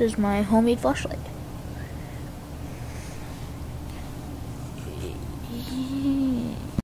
this is my homemade flashlight.